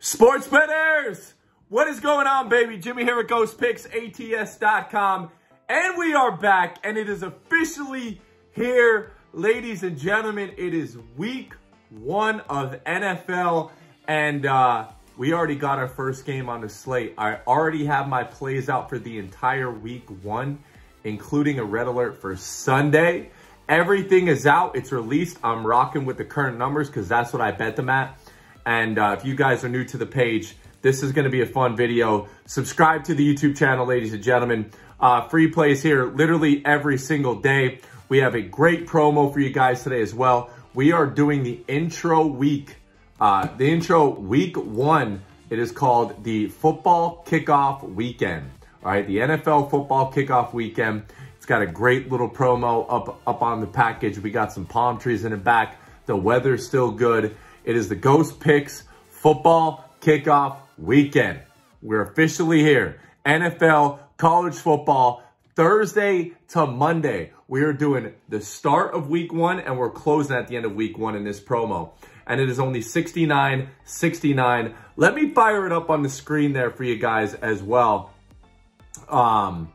Sports betters, what is going on, baby? Jimmy here at Ghost Picks, ATS.com. And we are back, and it is officially here. Ladies and gentlemen, it is week one of NFL, and uh, we already got our first game on the slate. I already have my plays out for the entire week one, including a red alert for Sunday. Everything is out. It's released. I'm rocking with the current numbers because that's what I bet them at. And uh, if you guys are new to the page, this is going to be a fun video. Subscribe to the YouTube channel, ladies and gentlemen. Uh, free plays here literally every single day. We have a great promo for you guys today as well. We are doing the intro week. Uh, the intro week one, it is called the Football Kickoff Weekend. All right, the NFL Football Kickoff Weekend. It's got a great little promo up, up on the package. We got some palm trees in the back. The weather's still good. It is the Ghost Picks Football Kickoff Weekend. We're officially here. NFL, college football, Thursday to Monday. We are doing the start of week one and we're closing at the end of week one in this promo. And it is only 69 69 Let me fire it up on the screen there for you guys as well. Um,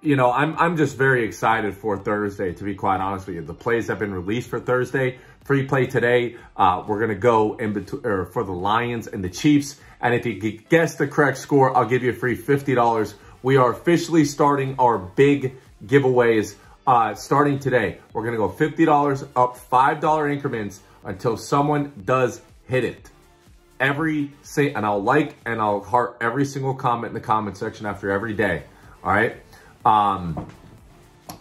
you know, I'm I'm just very excited for Thursday, to be quite honest with you. The plays have been released for Thursday. Free play today. Uh, we're going to go in between, or for the Lions and the Chiefs. And if you guess the correct score, I'll give you a free $50. We are officially starting our big giveaways uh, starting today. We're going to go $50 up $5 increments until someone does hit it. Every, say, and I'll like and I'll heart every single comment in the comment section after every day. All right. Um,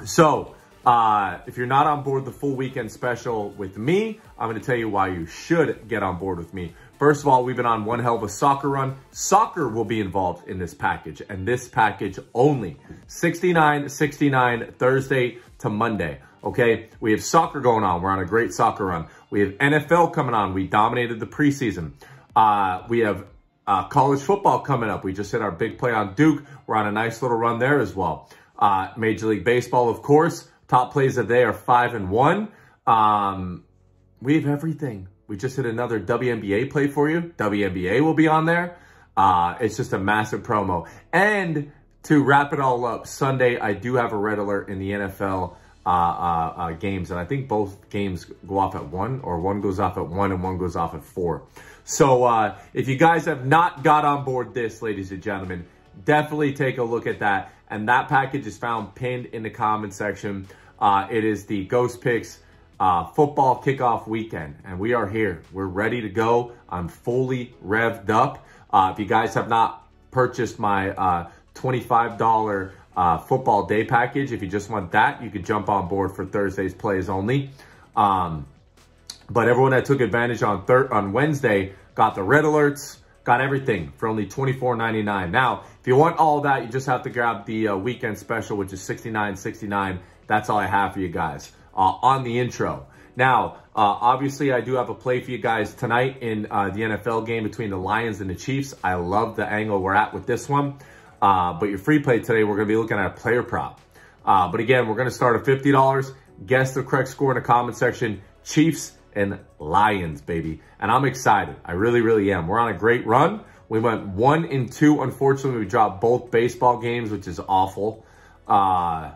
so uh, if you're not on board the full weekend special with me, I'm going to tell you why you should get on board with me. First of all, we've been on one hell of a soccer run. Soccer will be involved in this package and this package only. 69, 69 Thursday to Monday. Okay, we have soccer going on. We're on a great soccer run. We have NFL coming on. We dominated the preseason. Uh, we have uh, college football coming up. We just hit our big play on Duke. We're on a nice little run there as well. Uh, Major League Baseball, of course. Top plays of the day are five and one. Um, we have everything. We just hit another WNBA play for you. WNBA will be on there. Uh, it's just a massive promo. And to wrap it all up, Sunday, I do have a red alert in the NFL uh, uh, uh, games. And I think both games go off at one or one goes off at one and one goes off at four. So uh, if you guys have not got on board this, ladies and gentlemen, definitely take a look at that. And that package is found pinned in the comment section. Uh, it is the Ghost Picks uh, football kickoff weekend, and we are here. We're ready to go. I'm fully revved up. Uh, if you guys have not purchased my uh, $25 uh, football day package, if you just want that, you could jump on board for Thursday's plays only. Um, but everyone that took advantage on on Wednesday got the red alerts, got everything for only $24.99. Now, if you want all that, you just have to grab the uh, weekend special, which is $69.69 that's all I have for you guys uh, on the intro. Now, uh, obviously, I do have a play for you guys tonight in uh, the NFL game between the Lions and the Chiefs. I love the angle we're at with this one. Uh, but your free play today, we're going to be looking at a player prop. Uh, but again, we're going to start at $50. Guess the correct score in the comment section. Chiefs and Lions, baby. And I'm excited. I really, really am. We're on a great run. We went one and two. Unfortunately, we dropped both baseball games, which is awful. Uh,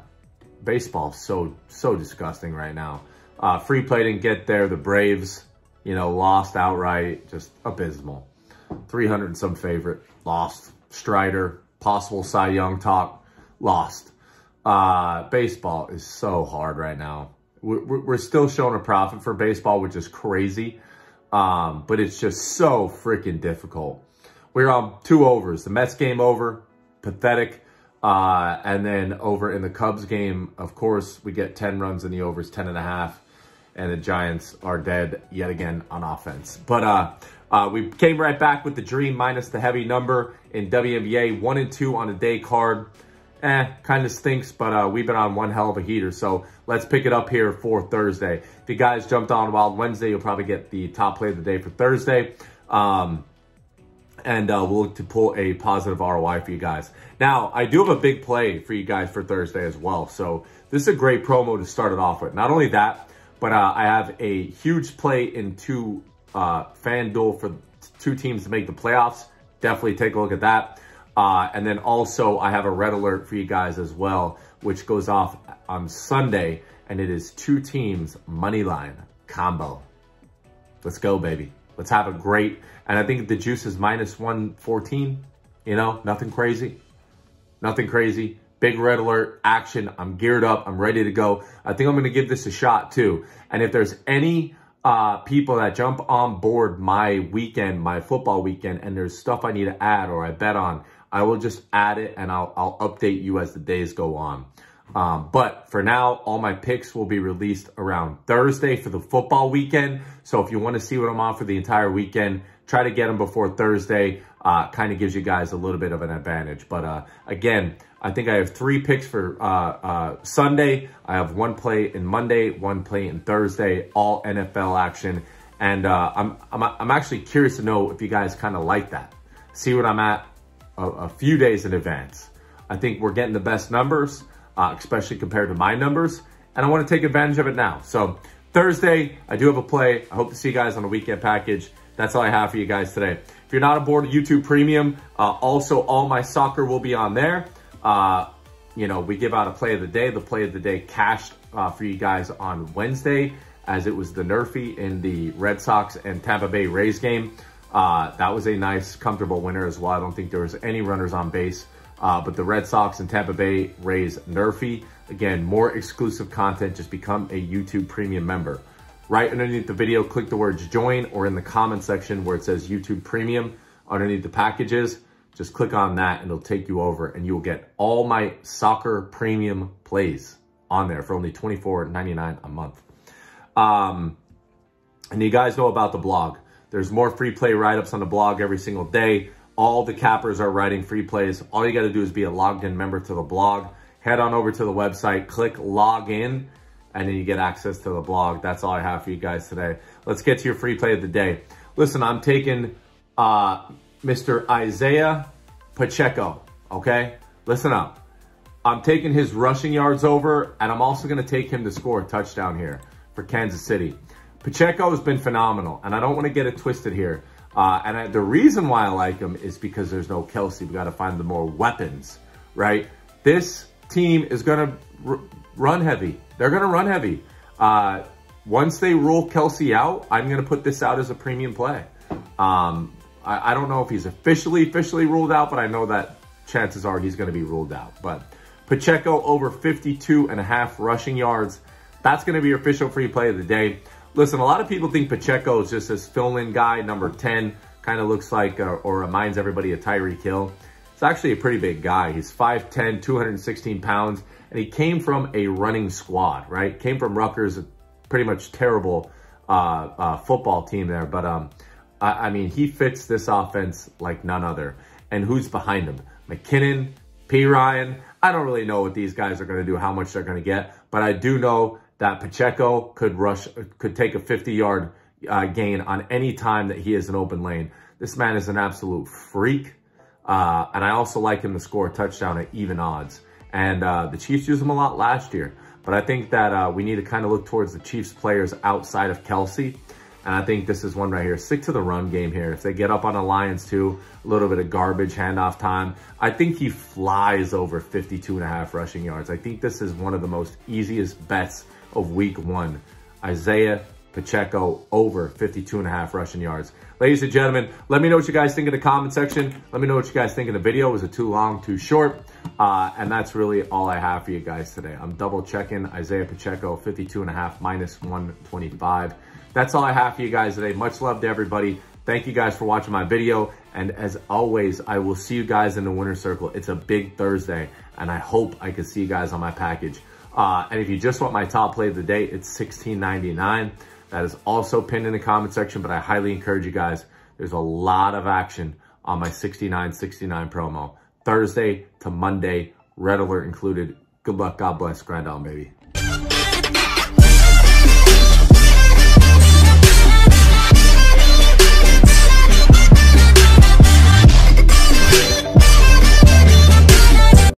baseball so, so disgusting right now. Uh, free play didn't get there. The Braves, you know, lost outright. Just abysmal. 300 and some favorite. Lost. Strider. Possible Cy Young talk. Lost. Uh, baseball is so hard right now. We're, still showing a profit for baseball, which is crazy. Um, but it's just so freaking difficult. We're on two overs. The Mets game over. Pathetic. Uh, and then over in the Cubs game, of course, we get 10 runs in the overs, 10 and a half. And the Giants are dead yet again on offense. But uh, uh, we came right back with the dream minus the heavy number in WNBA. One and two on a day card. Eh, kind of stinks, but uh, we've been on one hell of a heater. So let's pick it up here for Thursday. If you guys jumped on Wild Wednesday, you'll probably get the top play of the day for Thursday. Um, and uh, we'll look to pull a positive ROI for you guys. Now, I do have a big play for you guys for Thursday as well. So this is a great promo to start it off with. Not only that, but uh, I have a huge play into uh, FanDuel for two teams to make the playoffs. Definitely take a look at that. Uh, and then also I have a red alert for you guys as well, which goes off on Sunday and it is two teams money line combo. Let's go, baby. Let's have a great, and I think the juice is minus 114, you know, nothing crazy, nothing crazy. Big red alert, action. I'm geared up. I'm ready to go. I think I'm going to give this a shot too. And if there's any uh, people that jump on board my weekend, my football weekend, and there's stuff I need to add or I bet on, I will just add it and I'll, I'll update you as the days go on. Um, but for now, all my picks will be released around Thursday for the football weekend. So if you want to see what I'm on for the entire weekend, try to get them before Thursday. Uh, kind of gives you guys a little bit of an advantage. But uh, again, I think I have three picks for uh, uh Sunday. I have one play in Monday, one play in Thursday, all NFL action. And uh, I'm, I'm, I'm actually curious to know if you guys kind of like that. See what I'm at a, a few days in advance. I think we're getting the best numbers uh, especially compared to my numbers. And I want to take advantage of it now. So Thursday, I do have a play. I hope to see you guys on the weekend package. That's all I have for you guys today. If you're not aboard YouTube Premium, uh, also all my soccer will be on there. Uh, you know, we give out a play of the day. The play of the day cashed uh, for you guys on Wednesday as it was the NRFI in the Red Sox and Tampa Bay Rays game. Uh, that was a nice, comfortable winner as well. I don't think there was any runners on base. Uh, but the Red Sox and Tampa Bay Rays NRFI. Again, more exclusive content. Just become a YouTube premium member. Right underneath the video, click the words join or in the comment section where it says YouTube premium underneath the packages. Just click on that and it'll take you over and you will get all my soccer premium plays on there for only $24.99 a month. Um, and you guys know about the blog. There's more free play write-ups on the blog every single day. All the cappers are writing free plays. All you got to do is be a logged in member to the blog. Head on over to the website, click log in, and then you get access to the blog. That's all I have for you guys today. Let's get to your free play of the day. Listen, I'm taking uh, Mr. Isaiah Pacheco, okay? Listen up. I'm taking his rushing yards over, and I'm also going to take him to score a touchdown here for Kansas City. Pacheco has been phenomenal, and I don't want to get it twisted here. Uh, and I, the reason why I like him is because there's no Kelce. We got to find the more weapons, right? This team is going to run heavy. They're going to run heavy. Uh, once they rule Kelce out, I'm going to put this out as a premium play. Um, I, I, don't know if he's officially, officially ruled out, but I know that chances are he's going to be ruled out. But Pacheco over 52 and a half rushing yards. That's going to be your official free play of the day. Listen, a lot of people think Pacheco is just this fill-in guy, number 10, kind of looks like uh, or reminds everybody of Tyreek Hill. He's actually a pretty big guy. He's 5'10", 216 pounds, and he came from a running squad, right? Came from Rutgers, a pretty much terrible uh, uh, football team there. But, um, I, I mean, he fits this offense like none other. And who's behind him? McKinnon, P. Ryan. I don't really know what these guys are going to do, how much they're going to get. But I do know that Pacheco could rush, could take a 50 yard uh, gain on any time that he is an open lane. This man is an absolute freak. Uh, and I also like him to score a touchdown at even odds. And uh, the Chiefs used him a lot last year. But I think that uh, we need to kind of look towards the Chiefs players outside of Kelce. And I think this is one right here. Stick to the run game here. If they get up on the Lions too, a little bit of garbage handoff time. I think he flies over 52 and a half rushing yards. I think this is one of the most easiest bets of week one. Isaiah Pacheco over 52 and a half rushing yards. Ladies and gentlemen, let me know what you guys think in the comment section. Let me know what you guys think in the video. Was it too long, too short? Uh, and that's really all I have for you guys today. I'm double checking Isaiah Pacheco, 52 and a half minus 125. That's all I have for you guys today. Much love to everybody. Thank you guys for watching my video. And as always, I will see you guys in the winner circle. It's a big Thursday, and I hope I can see you guys on my package. Uh, and if you just want my top play of the day, it's $16.99. That is also pinned in the comment section, but I highly encourage you guys. There's a lot of action on my 69.69 promo. Thursday to Monday, red alert included. Good luck. God bless. Grind on, baby.